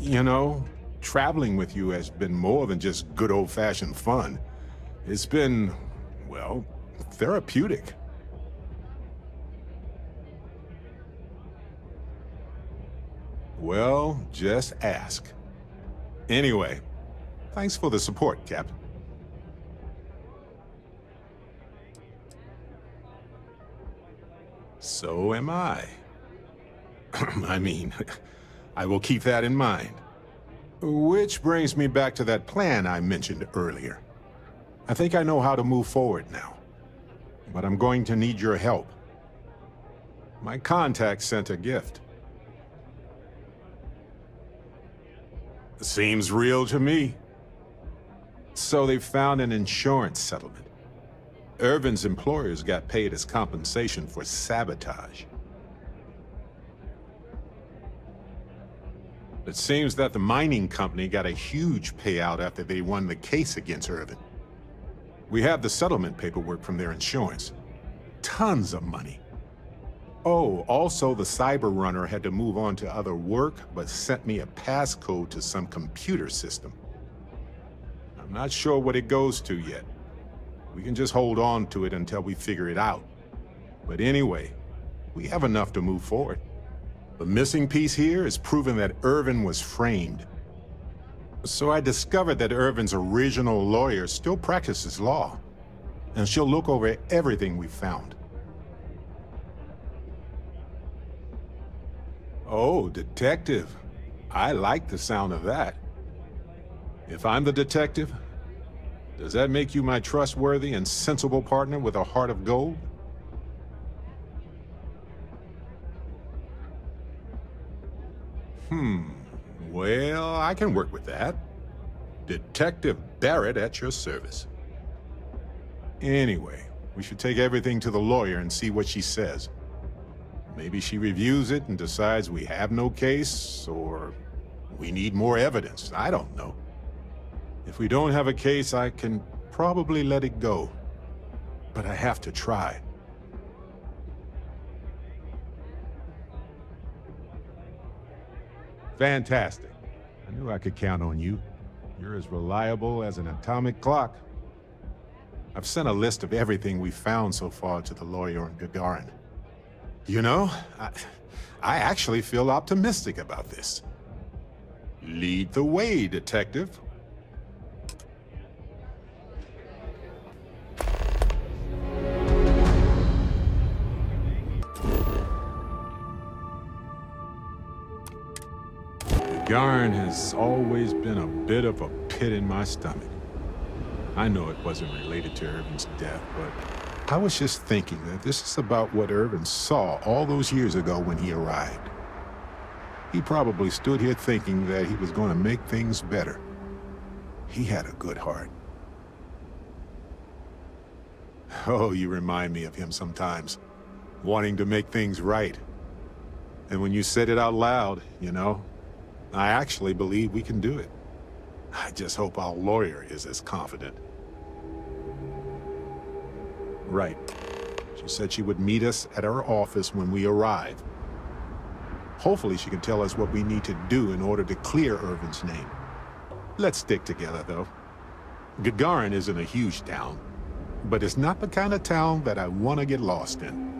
You know, traveling with you has been more than just good old-fashioned fun. It's been, well, therapeutic. Well, just ask. Anyway, thanks for the support, Captain. So am I. I mean, I will keep that in mind. Which brings me back to that plan I mentioned earlier. I think I know how to move forward now. But I'm going to need your help. My contact sent a gift. Seems real to me. So they found an insurance settlement. Ervin's employers got paid as compensation for sabotage. It seems that the mining company got a huge payout after they won the case against Ervin. We have the settlement paperwork from their insurance. Tons of money. Oh, also the Cyber Runner had to move on to other work, but sent me a passcode to some computer system. I'm not sure what it goes to yet. We can just hold on to it until we figure it out. But anyway, we have enough to move forward. The missing piece here is proving that Ervin was framed. So I discovered that Ervin's original lawyer still practices law, and she'll look over everything we found. Oh, detective. I like the sound of that. If I'm the detective, does that make you my trustworthy and sensible partner with a heart of gold? Hmm. Well, I can work with that. Detective Barrett at your service. Anyway, we should take everything to the lawyer and see what she says. Maybe she reviews it and decides we have no case, or we need more evidence. I don't know. If we don't have a case, I can probably let it go. But I have to try. Fantastic. I knew I could count on you. You're as reliable as an atomic clock. I've sent a list of everything we've found so far to the lawyer in Gagarin. You know, I, I actually feel optimistic about this. Lead the way, detective. Garn has always been a bit of a pit in my stomach. I know it wasn't related to Ervin's death, but I was just thinking that this is about what Ervin saw all those years ago when he arrived. He probably stood here thinking that he was going to make things better. He had a good heart. Oh, you remind me of him sometimes, wanting to make things right. And when you said it out loud, you know, I actually believe we can do it. I just hope our lawyer is as confident. Right. She said she would meet us at our office when we arrive. Hopefully she can tell us what we need to do in order to clear Ervin's name. Let's stick together, though. Gagarin isn't a huge town, but it's not the kind of town that I want to get lost in.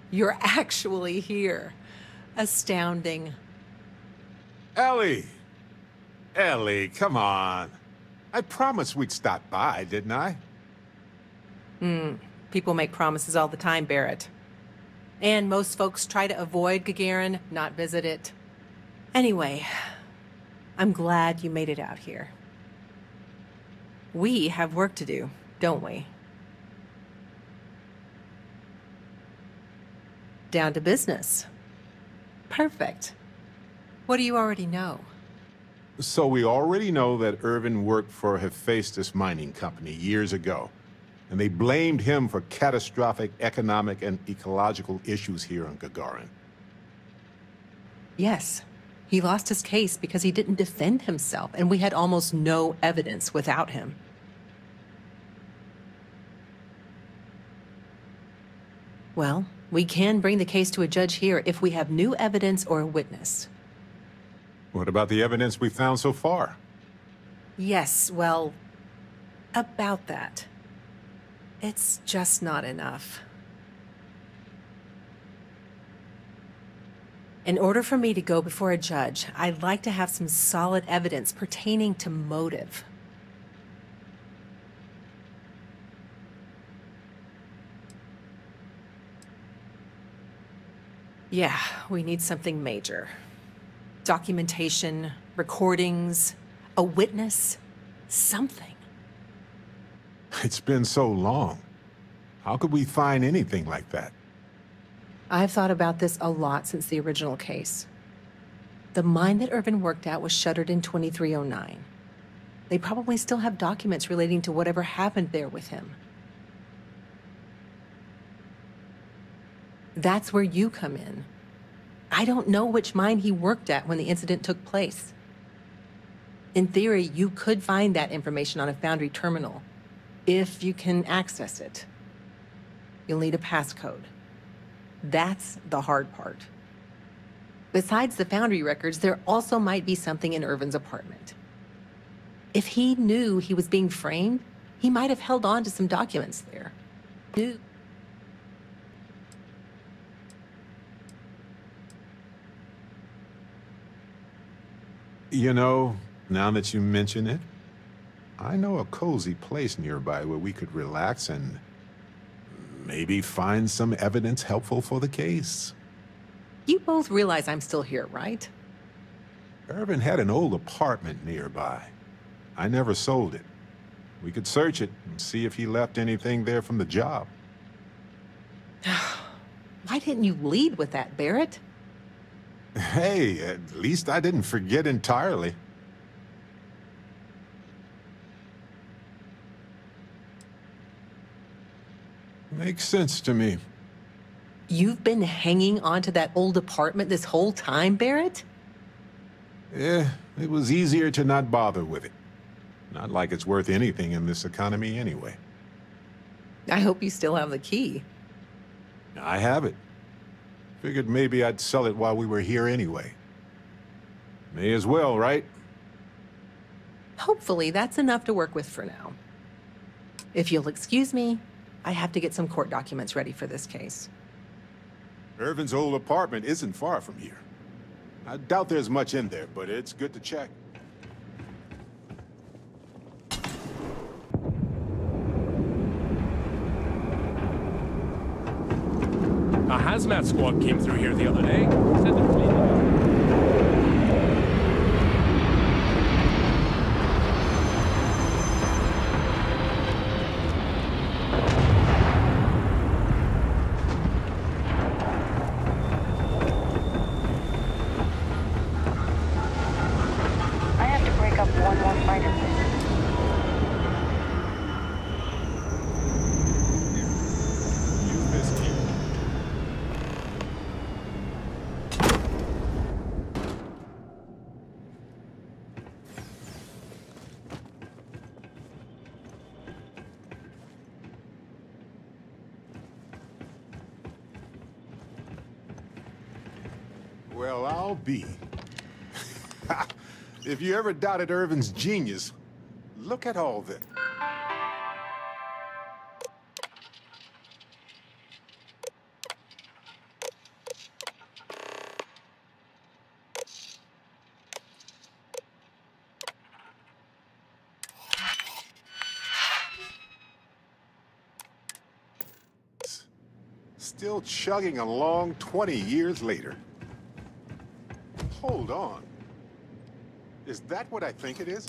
you're actually here. Astounding. Ellie! Ellie, come on. I promised we'd stop by, didn't I? Hmm. People make promises all the time, Barrett. And most folks try to avoid Gagarin, not visit it. Anyway, I'm glad you made it out here. We have work to do, don't we? Down to business. Perfect. What do you already know? So we already know that Ervin worked for Hephaestus Mining Company years ago, and they blamed him for catastrophic economic and ecological issues here on Gagarin. Yes. He lost his case because he didn't defend himself, and we had almost no evidence without him. Well, we can bring the case to a judge here if we have new evidence or a witness. What about the evidence we found so far? Yes, well, about that. It's just not enough. In order for me to go before a judge, I'd like to have some solid evidence pertaining to motive. Yeah, we need something major. Documentation, recordings, a witness, something. It's been so long. How could we find anything like that? I've thought about this a lot since the original case. The mine that Ervin worked at was shuttered in 2309. They probably still have documents relating to whatever happened there with him. That's where you come in. I don't know which mine he worked at when the incident took place. In theory, you could find that information on a Foundry terminal, if you can access it. You'll need a passcode. That's the hard part. Besides the Foundry records, there also might be something in Ervin's apartment. If he knew he was being framed, he might have held on to some documents there. Knew. You know, now that you mention it, I know a cozy place nearby where we could relax and maybe find some evidence helpful for the case. You both realize I'm still here, right? Ervin had an old apartment nearby. I never sold it. We could search it and see if he left anything there from the job. Why didn't you lead with that, Barrett? Hey, at least I didn't forget entirely. Makes sense to me. You've been hanging onto that old apartment this whole time, Barrett? Yeah, it was easier to not bother with it. Not like it's worth anything in this economy anyway. I hope you still have the key. I have it. Figured maybe I'd sell it while we were here anyway. May as well, right? Hopefully, that's enough to work with for now. If you'll excuse me, I have to get some court documents ready for this case. Ervin's old apartment isn't far from here. I doubt there's much in there, but it's good to check. Hazmat squad came through here the other day. Said the fleet I have to break up one more fighter. Use this key. Well, I'll be. If you ever doubted Ervin's genius, look at all this. Still chugging along 20 years later. Hold on. Is that what I think it is?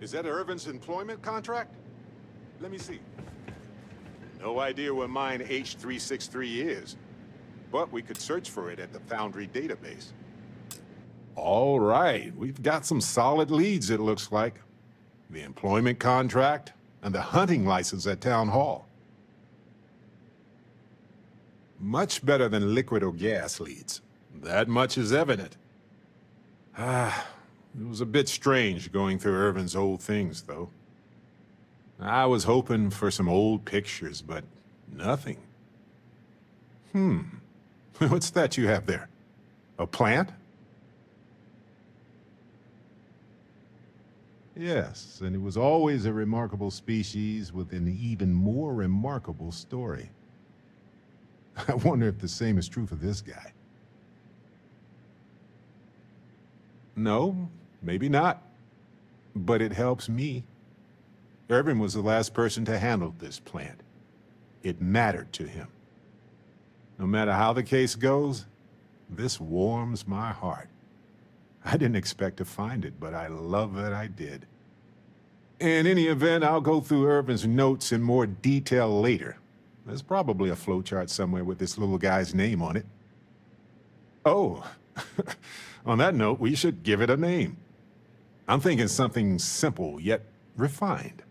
Is that Ervin's employment contract? Let me see. No idea where mine H363 is, but we could search for it at the Foundry database. All right, we've got some solid leads, it looks like. The employment contract and the hunting license at Town Hall. Much better than liquid or gas leads. That much is evident. Ah, it was a bit strange going through Ervin's old things, though. I was hoping for some old pictures, but nothing. Hmm. What's that you have there? A plant? Yes, and it was always a remarkable species with an even more remarkable story. I wonder if the same is true for this guy. No, maybe not. But it helps me. Ervin was the last person to handle this plant. It mattered to him. No matter how the case goes, this warms my heart. I didn't expect to find it, but I love that I did. In any event, I'll go through Ervin's notes in more detail later. There's probably a flowchart somewhere with this little guy's name on it. Oh, on that note, we should give it a name. I'm thinking something simple yet refined.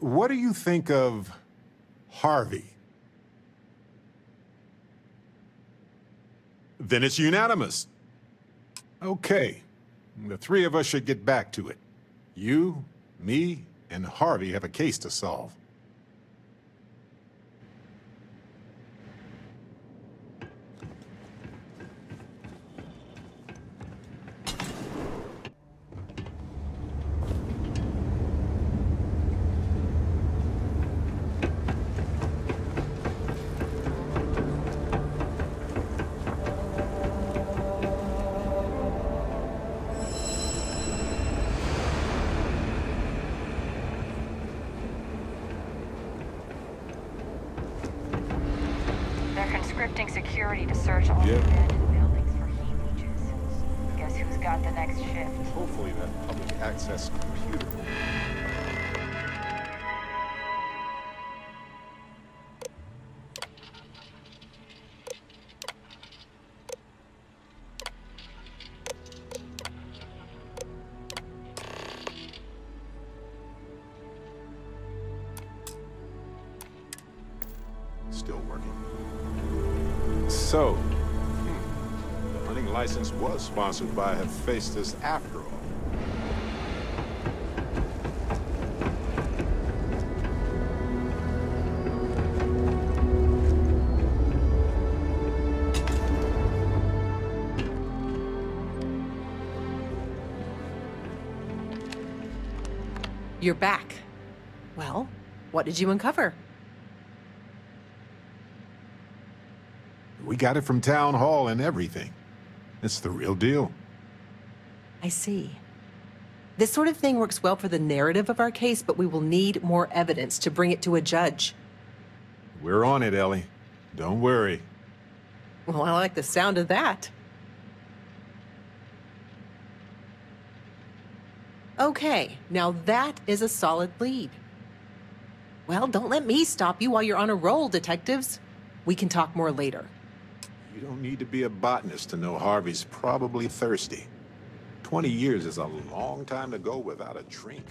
What do you think of Harvey? Then it's unanimous. Okay. The three of us should get back to it. You, me, and Harvey have a case to solve. Conscripting security to search all Yep. abandoned buildings for heat leeches. Guess who's got the next shift? Hopefully that public access computer. Sponsored by Hephaestus after all. You're back. Well, what did you uncover? We got it from Town Hall and everything. It's the real deal. I see. This sort of thing works well for the narrative of our case, but we will need more evidence to bring it to a judge. We're on it, Ellie. Don't worry. Well, I like the sound of that. Okay, now that is a solid lead. Well, don't let me stop you while you're on a roll, detectives. We can talk more later. You don't need to be a botanist to know Harvey's probably thirsty. 20 years is a long time to go without a drink.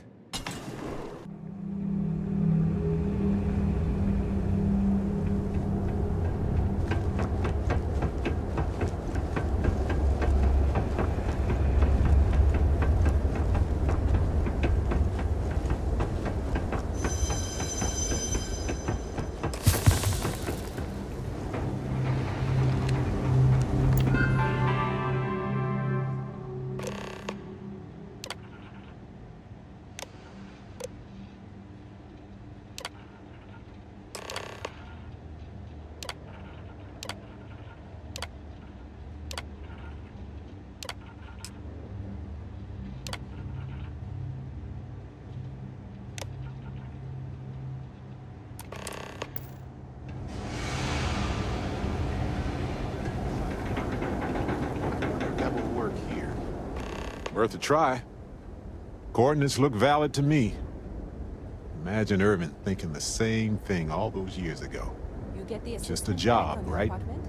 Worth a try. Coordinates look valid to me. Imagine Ervin thinking the same thing all those years ago. You get the Just a job, right? apartment?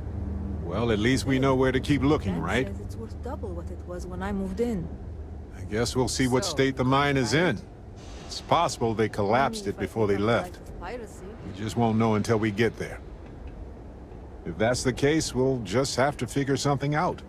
Well, at least we know where to keep looking, Dad right? it's worth double what it was when I moved in. I guess we'll see what So, state the mine is in. It's possible they collapsed it before they left. life of piracy. We just won't know until we get there. If that's the case, we'll just have to figure something out.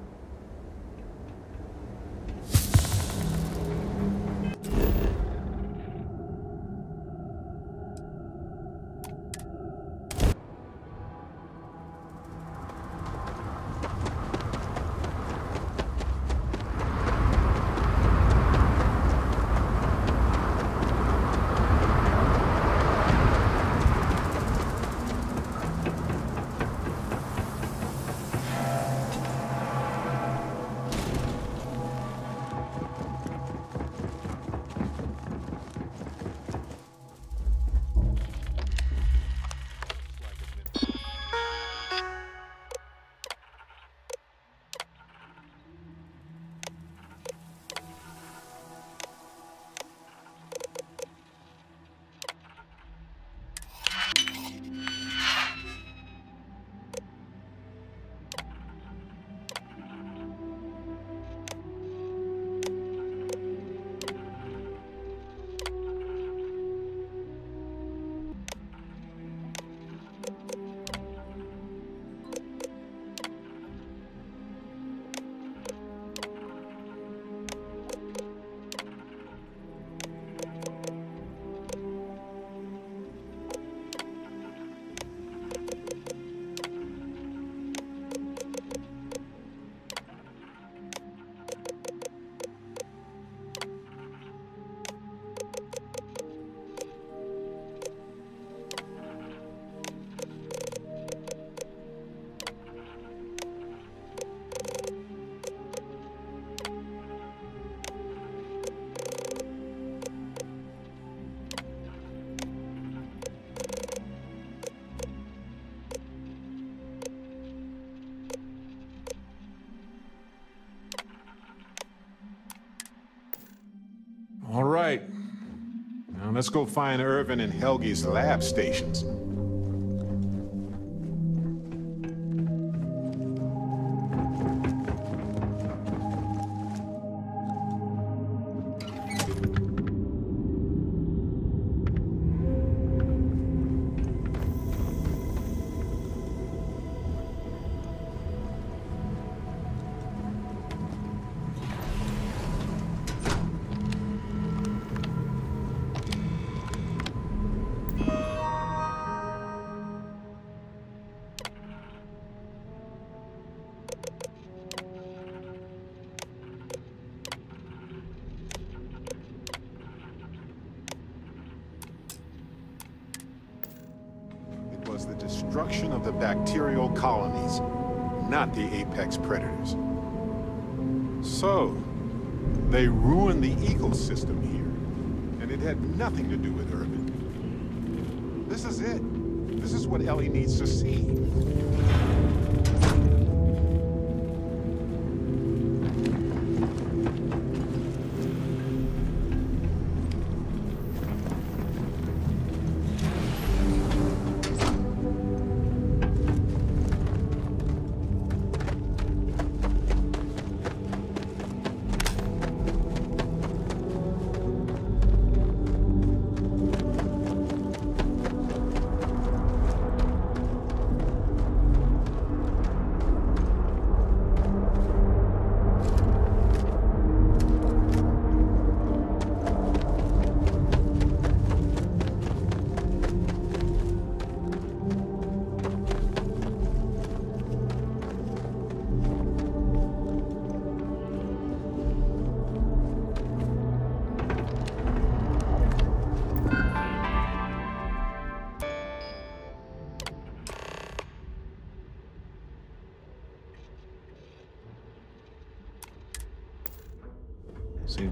Let's go find Ervin and Helgi's lab stations. Destruction of the bacterial colonies, not the apex predators. So, they ruined the ecosystem here, and it had nothing to do with Ervin. This is it. This is what Ellie needs to see.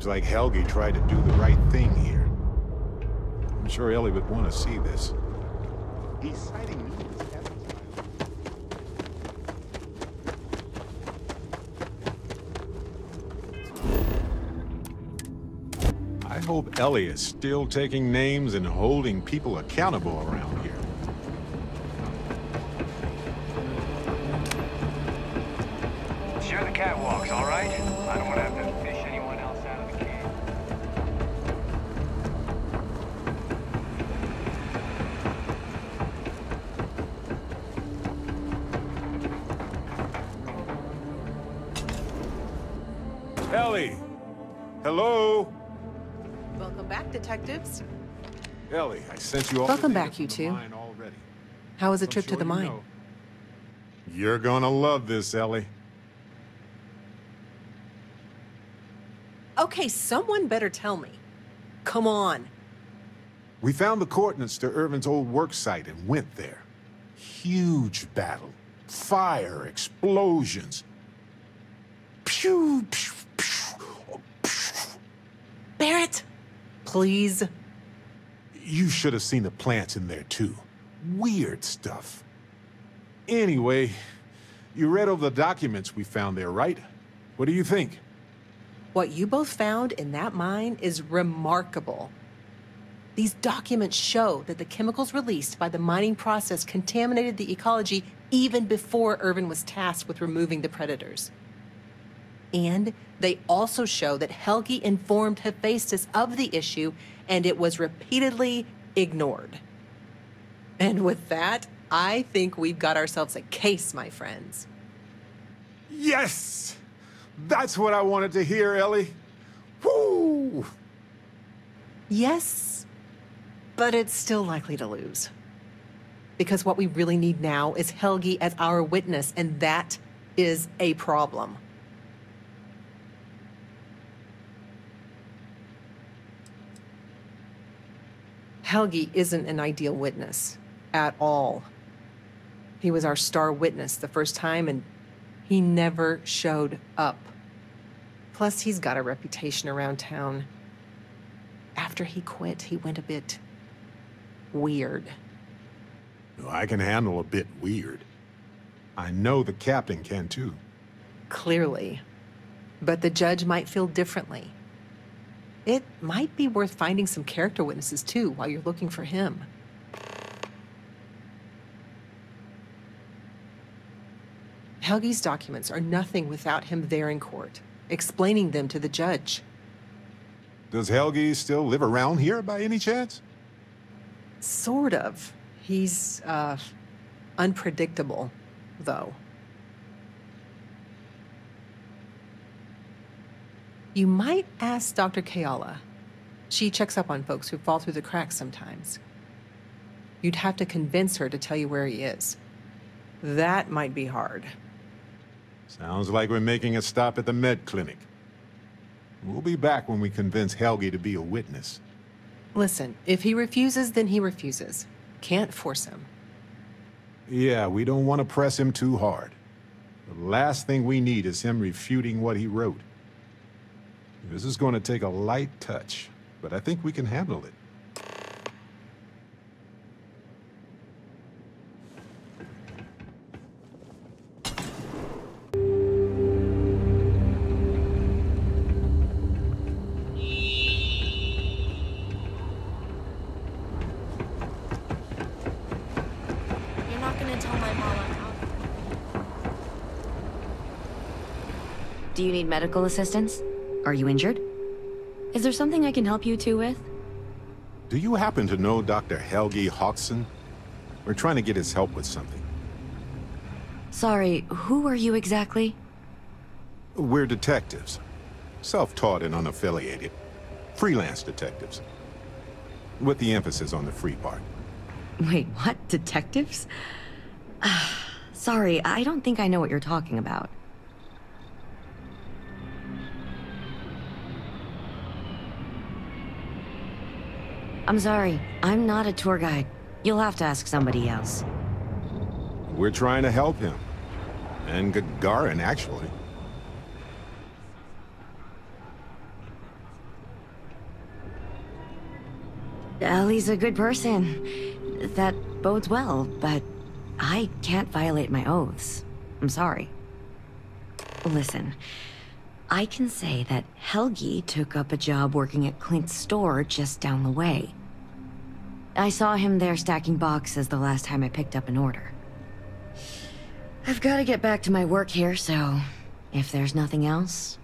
Seems like Helgi tried to do the right thing here. I'm sure Ellie would want to see this. He's citing evidence. I hope Ellie is still taking names and holding people accountable around Sent you Welcome back, you two. How was the trip to sure the you mine? know. You're gonna love this, Ellie. Okay, someone better tell me. Come on. We found the coordinates to Ervin's old work site and went there. Huge battle. Fire, explosions. Pew, pew, pew, pew. Barrett, please. You should have seen the plants in there, too. Weird stuff. Anyway, you read over the documents we found there, right? What do you think? What you both found in that mine is remarkable. These documents show that the chemicals released by the mining process contaminated the ecology even before Ervin was tasked with removing the predators. And they also show that Helgi informed Hephaestus of the issue and it was repeatedly ignored. And with that, I think we've got ourselves a case, my friends. Yes! That's what I wanted to hear, Ellie. Woo! Yes, but it's still likely to lose. Because what we really need now is Helgi as our witness, and that is a problem. Helgi isn't an ideal witness at all. He was our star witness the first time, and he never showed up. Plus, he's got a reputation around town. After he quit, he went a bit weird. I can handle a bit weird. I know the captain can too. Clearly. But the judge might feel differently. It might be worth finding some character witnesses too while you're looking for him. Helgi's documents are nothing without him there in court, explaining them to the judge. Does Helgi still live around here by any chance? Sort of. He's, uh, unpredictable, though. You might ask Dr. Keala. She checks up on folks who fall through the cracks sometimes. You'd have to convince her to tell you where he is. That might be hard. Sounds like we're making a stop at the med clinic. We'll be back when we convince Helgi to be a witness. Listen, if he refuses, then he refuses. Can't force him. Yeah, we don't want to press him too hard. The last thing we need is him refuting what he wrote. This is going to take a light touch, but I think we can handle it. You're not gonna tell my mom Do you need medical assistance? Are you injured? Is there something I can help you two with? Do you happen to know Dr. Helgi Hodgson? We're trying to get his help with something. Sorry, who are you exactly? We're detectives. Self-taught and unaffiliated. Freelance detectives. With the emphasis on the free part. Wait, what? Detectives? Sorry, I don't think I know what you're talking about. I'm sorry, I'm not a tour guide. You'll have to ask somebody else. We're trying to help him. And Gagarin, actually. Ellie's a good person. That bodes well, but I can't violate my oaths. I'm sorry. Listen, I can say that Helgi took up a job working at Clint's store just down the way. I saw him there stacking boxes the last time I picked up an order. I've got to get back to my work here, so if there's nothing else,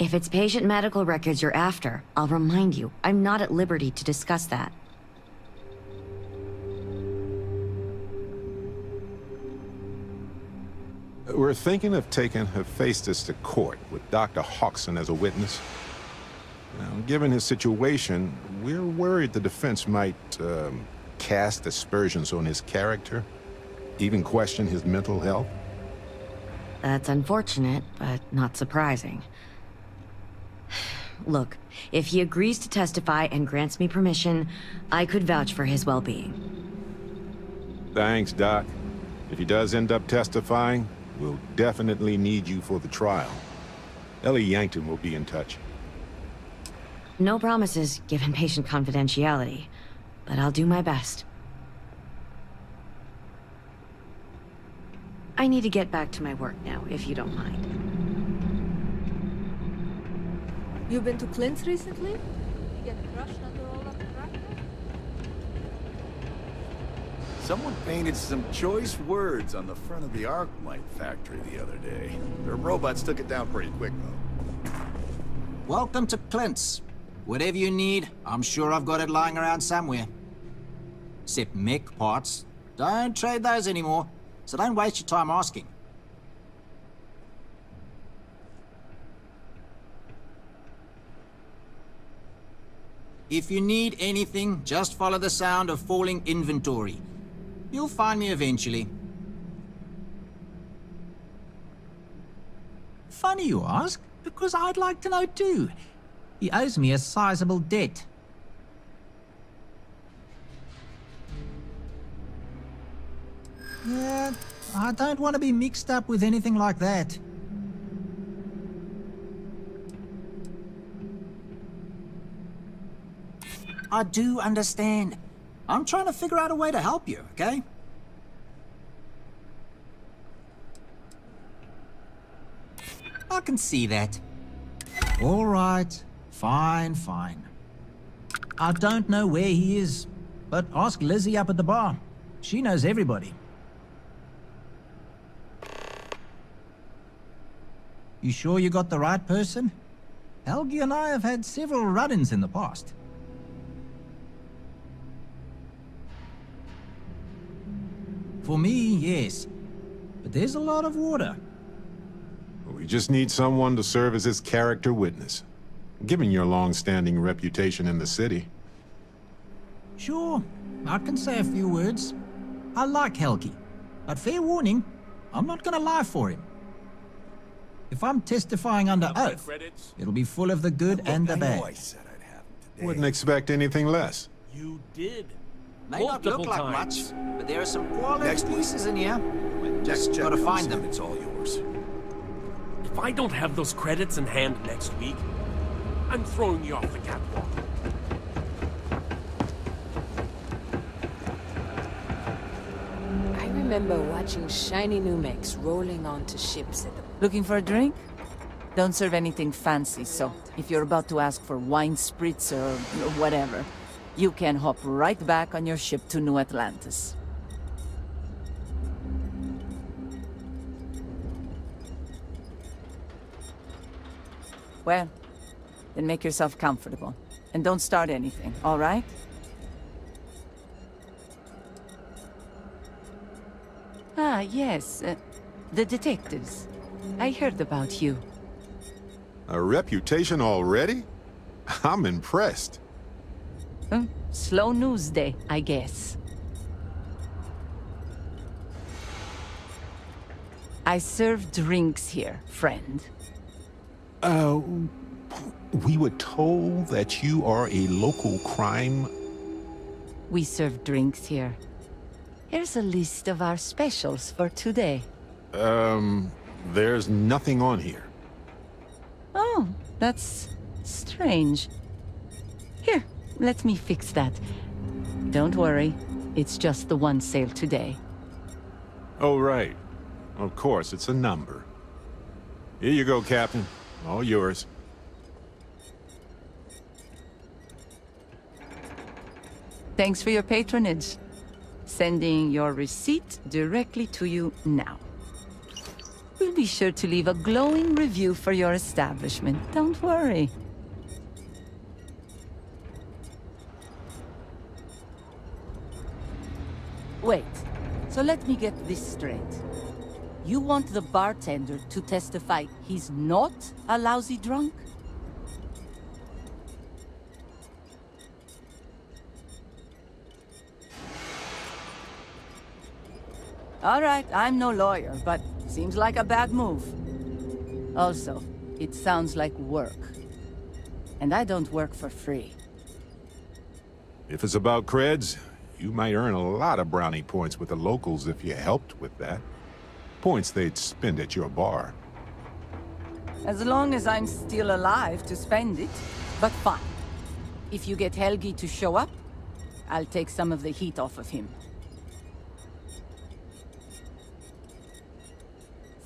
If it's patient medical records you're after, I'll remind you, I'm not at liberty to discuss that. We're thinking of taking Hephaestus to court with Dr. Hawkson as a witness. Now, given his situation, we're worried the defense might um, cast aspersions on his character, even question his mental health. That's unfortunate, but not surprising. Look, if he agrees to testify and grants me permission, I could vouch for his well-being. Thanks, Doc. If he does end up testifying, we'll definitely need you for the trial. Ellie Yankton will be in touch. No promises, given patient confidentiality, but I'll do my best. I need to get back to my work now, if you don't mind. You've been to Clint's recently? You get crushed under all that crap? Someone painted some choice words on the front of the Arclight factory the other day. Their robots took it down pretty quick, though. Welcome to Clint's. Whatever you need, I'm sure I've got it lying around somewhere. Except mech parts. Don't trade those anymore, so don't waste your time asking. If you need anything, just follow the sound of falling inventory. You'll find me eventually. Funny you ask, because I'd like to know too. He owes me a sizable debt. Yeah, I don't want to be mixed up with anything like that. I do understand. I'm trying to figure out a way to help you, okay? I can see that. All right. Fine, fine. I don't know where he is, but ask Lizzy up at the bar. She knows everybody. You sure you got the right person? Helgi and I have had several run-ins in the past. For me, yes. But there's a lot of water. We just need someone to serve as his character witness. Given your long-standing reputation in the city. Sure, I can say a few words. I like Helgi, but fair warning, I'm not gonna lie for him. If I'm testifying under oath, it'll be full of the good and the I I bad. said I'd have today. Wouldn't expect anything less. You did. May not look Multiple like times. much, but there are some quality Next week. pieces in here. Just Next gotta find them. It's all yours. If I don't have those credits in hand next week, I'm throwing you off the catwalk. I remember watching shiny new mechs rolling onto ships at the... Looking for a drink? Don't serve anything fancy, so if you're about to ask for wine spritz or whatever, you can hop right back on your ship to New Atlantis. Well, then make yourself comfortable. And don't start anything, all right? Ah, yes. Uh, the detectives. I heard about you. A reputation already? I'm impressed. Hmm, Slow news day, I guess. I serve drinks here, friend. Uh, we were told that you are a local crime... We serve drinks here. Here's a list of our specials for today. Um, there's nothing on here. Oh, that's strange. Here, let me fix that. Don't worry, it's just the one sale today. Oh, right. Of course, it's a number. Here you go, Captain. All yours. Thanks for your patronage. Sending your receipt directly to you now. We'll be sure to leave a glowing review for your establishment. Don't worry. Wait. So let me get this straight. You want the bartender to testify he's not a lousy drunk? All right, I'm no lawyer, but seems like a bad move. Also, it sounds like work. And I don't work for free. If it's about creds, you might earn a lot of brownie points with the locals if you helped with that. Points they'd spend at your bar. As long as I'm still alive to spend it. But fine. If you get Helgi to show up, I'll take some of the heat off of him.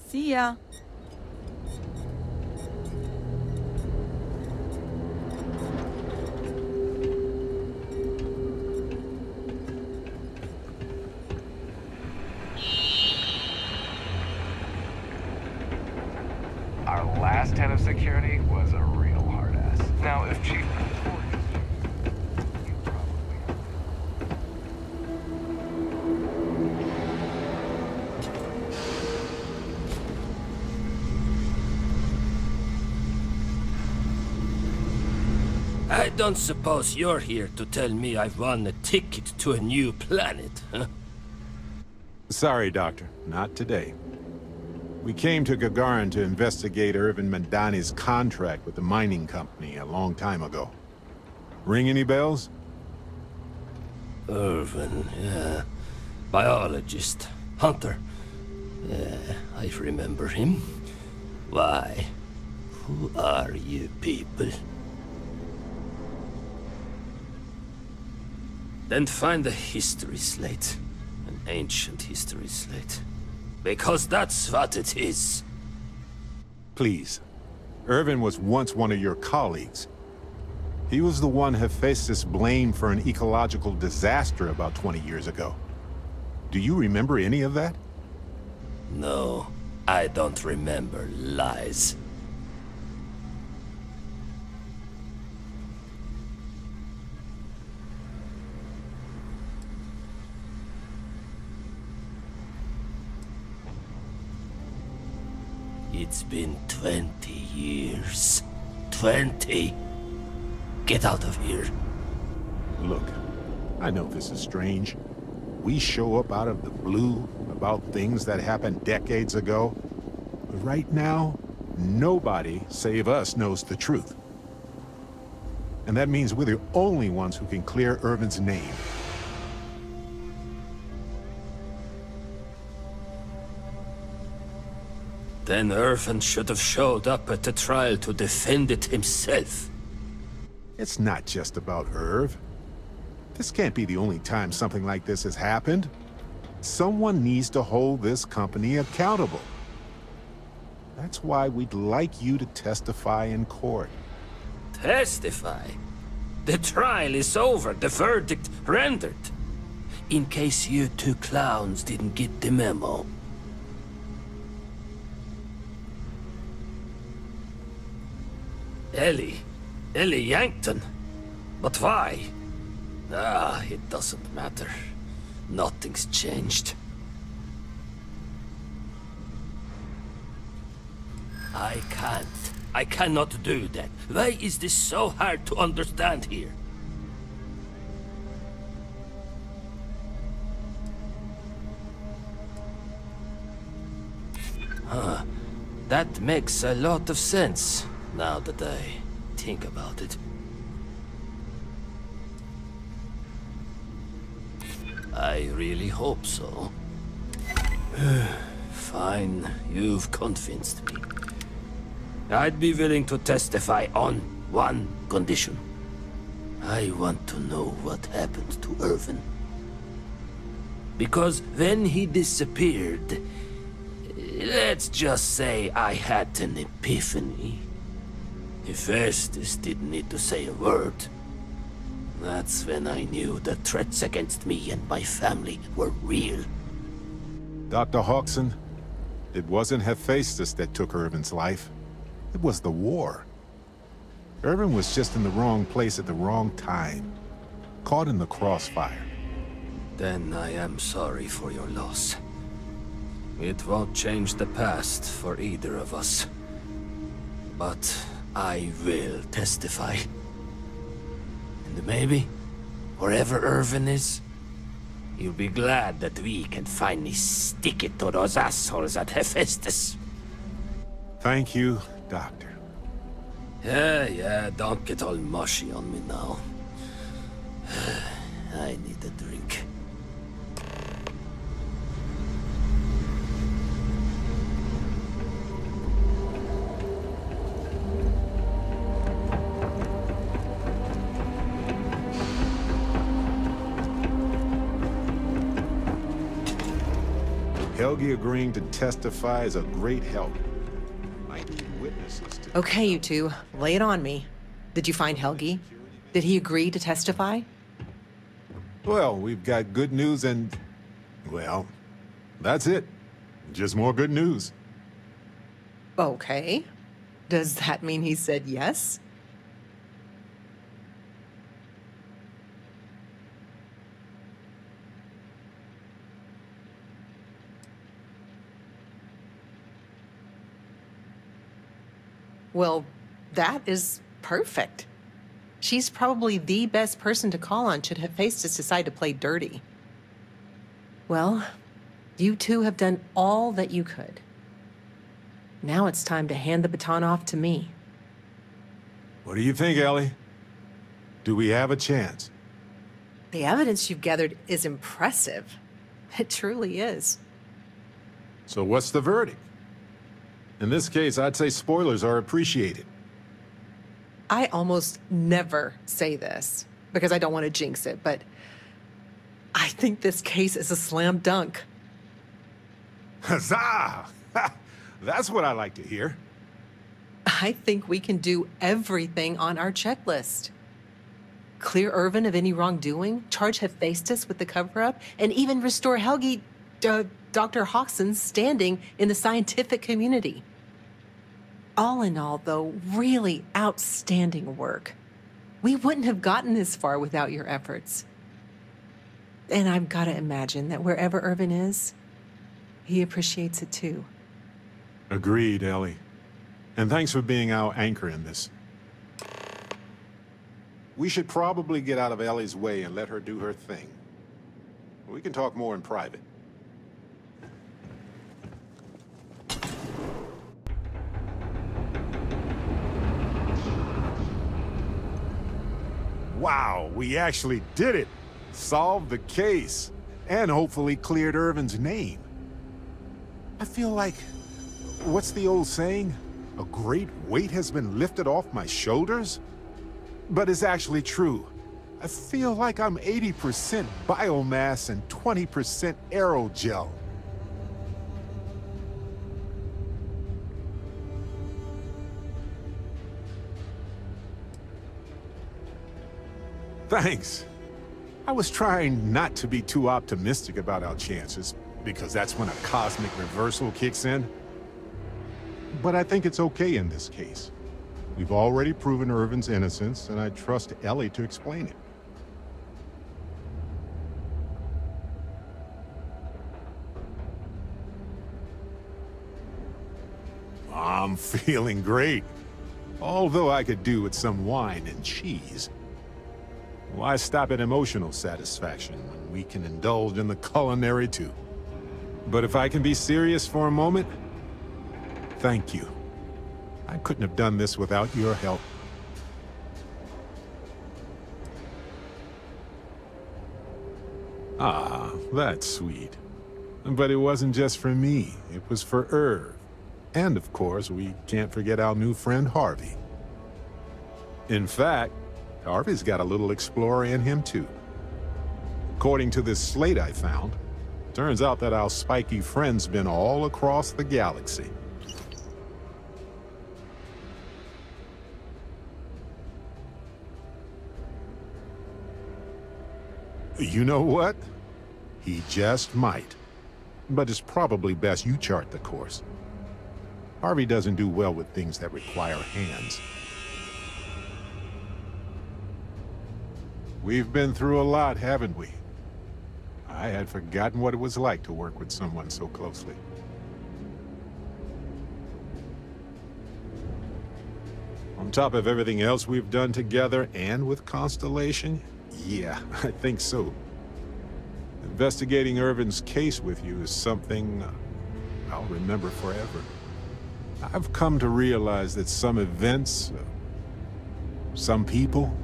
See ya. Don't suppose you're here to tell me I've won a ticket to a new planet, huh? Sorry, Doctor. Not today. We came to Gagarin to investigate Ervin Madani's contract with the mining company a long time ago. Ring any bells? Ervin, yeah. Biologist. Hunter. Yeah, I remember him. Why? Who are you people? Then find a history slate. An ancient history slate. Because that's what it is. Please. Ervin was once one of your colleagues. He was the one Hephaestus blamed for an ecological disaster about 20 years ago. Do you remember any of that? No, I don't remember lies. It's been 20 years. 20! Get out of here. Look, I know this is strange. We show up out of the blue about things that happened decades ago. But right now, nobody save us knows the truth. And that means we're the only ones who can clear Ervin's name. Then Ervin should have showed up at the trial to defend it himself. It's not just about Erv. This can't be the only time something like this has happened. Someone needs to hold this company accountable. That's why we'd like you to testify in court. Testify? The trial is over, the verdict rendered. In case you two clowns didn't get the memo. Ellie. Ellie Yankton. But why? Ah, it doesn't matter. Nothing's changed. I can't. I cannot do that. Why is this so hard to understand here? Huh. That makes a lot of sense, now that I think about it. I really hope so. Fine, you've convinced me. I'd be willing to testify on one condition. I want to know what happened to Ervin. Because when he disappeared, let's just say I had an epiphany. Hephaestus didn't need to say a word. That's when I knew the threats against me and my family were real. Dr. Hawkson, it wasn't Hephaestus that took Ervin's life. It was the war. Ervin was just in the wrong place at the wrong time. Caught in the crossfire. Then I am sorry for your loss. It won't change the past for either of us. But I will testify. And maybe, wherever Ervin is, you'll be glad that we can finally stick it to those assholes at Hephaestus. Thank you, Doctor. Yeah, yeah, don't get all mushy on me now. I need a drink. Agreeing to testify is a great help. I need witnesses to... Okay, you two, lay it on me. Did you find Helgi? Did he agree to testify? Well, we've got good news and... Well, that's it. Just more good news. Okay. Does that mean he said yes? Well, that is perfect. She's probably the best person to call on should Hephaestus decide to play dirty. Well, you two have done all that you could. Now it's time to hand the baton off to me. What do you think, Ellie? Do we have a chance? The evidence you've gathered is impressive. It truly is. So what's the verdict? In this case, I'd say spoilers are appreciated. I almost never say this because I don't want to jinx it, but I think this case is a slam dunk. Huzzah! That's what I like to hear. I think we can do everything on our checklist. Clear Ervin of any wrongdoing, charge Hephaestus with the cover-up, and even restore Helgi, uh, Dr. Hawkson's standing in the scientific community. All in all, though, really outstanding work. We wouldn't have gotten this far without your efforts. And I've got to imagine that wherever Ervin is, he appreciates it too. Agreed, Ellie. And thanks for being our anchor in this. We should probably get out of Ellie's way and let her do her thing. We can talk more in private. Wow, we actually did it! Solved the case. And hopefully cleared Ervin's name. I feel like... What's the old saying? A great weight has been lifted off my shoulders? But it's actually true. I feel like I'm 80% biomass and 20% aerogel. Thanks. I was trying not to be too optimistic about our chances, because that's when a cosmic reversal kicks in. But I think it's okay in this case. We've already proven Ervin's innocence, and I trust Ellie to explain it. I'm feeling great. Although I could do with some wine and cheese. Why stop at emotional satisfaction when we can indulge in the culinary too? But if I can be serious for a moment, thank you. I couldn't have done this without your help. Ah, that's sweet. But it wasn't just for me, it was for Erv. And of course, we can't forget our new friend Harvey. In fact, Harvey's got a little explorer in him too. According to this slate I found, Turns out that our spiky friend's been all across the galaxy. You know what? He just might. But it's probably best you chart the course. Harvey doesn't do well with things that require hands. We've been through a lot, haven't we? I had forgotten what it was like to work with someone so closely. On top of everything else we've done together and with Constellation, yeah, I think so. Investigating Ervin's case with you is something I'll remember forever. I've come to realize that some events, uh, some people,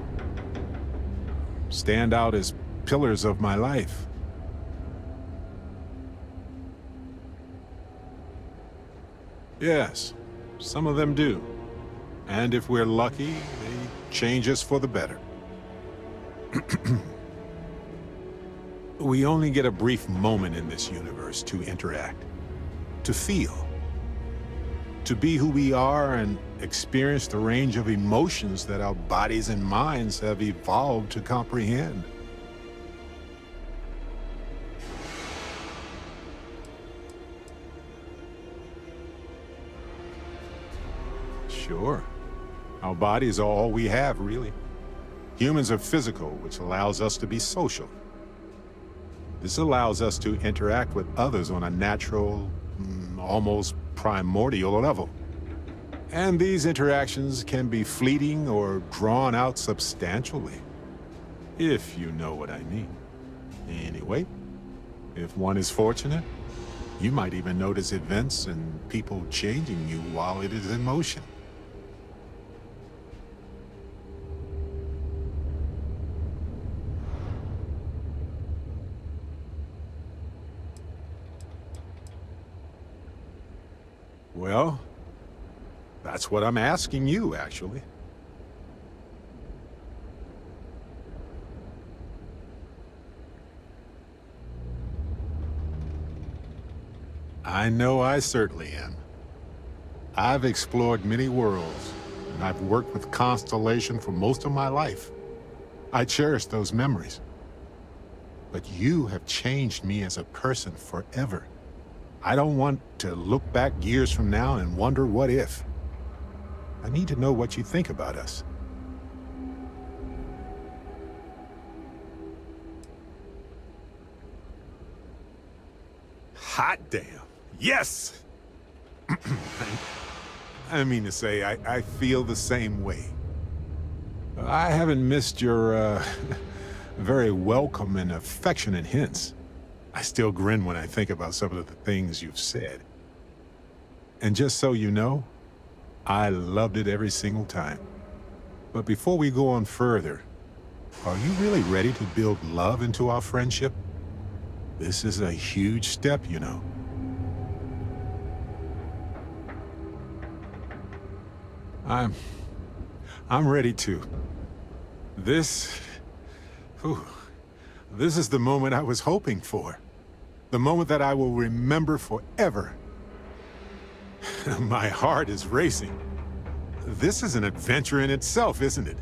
stand out as pillars of my life. Yes, some of them do. And if we're lucky, they change us for the better. we only get a brief moment in this universe to interact, to feel, to be who we are and experience the range of emotions that our bodies and minds have evolved to comprehend. Sure. Our bodies are all we have, really. Humans are physical, which allows us to be social. This allows us to interact with others on a natural, mm, almost primordial level. And these interactions can be fleeting or drawn out substantially. If you know what I mean. Anyway, if one is fortunate, you might even notice events and people changing you while it is in motion. Well, that's what I'm asking you, actually. I know I certainly am. I've explored many worlds, and I've worked with Constellation for most of my life. I cherish those memories. But you have changed me as a person forever. I don't want to look back years from now and wonder what if. I need to know what you think about us. Hot damn. Yes! I mean to say, I, I feel the same way. I haven't missed your, uh, very welcome and affectionate hints. I still grin when I think about some of the things you've said. And just so you know, I loved it every single time. But before we go on further, are you really ready to build love into our friendship? This is a huge step, you know. I'm... I'm ready to. This... Whew, this is the moment I was hoping for. The moment that I will remember forever. My heart is racing. This is an adventure in itself, isn't it?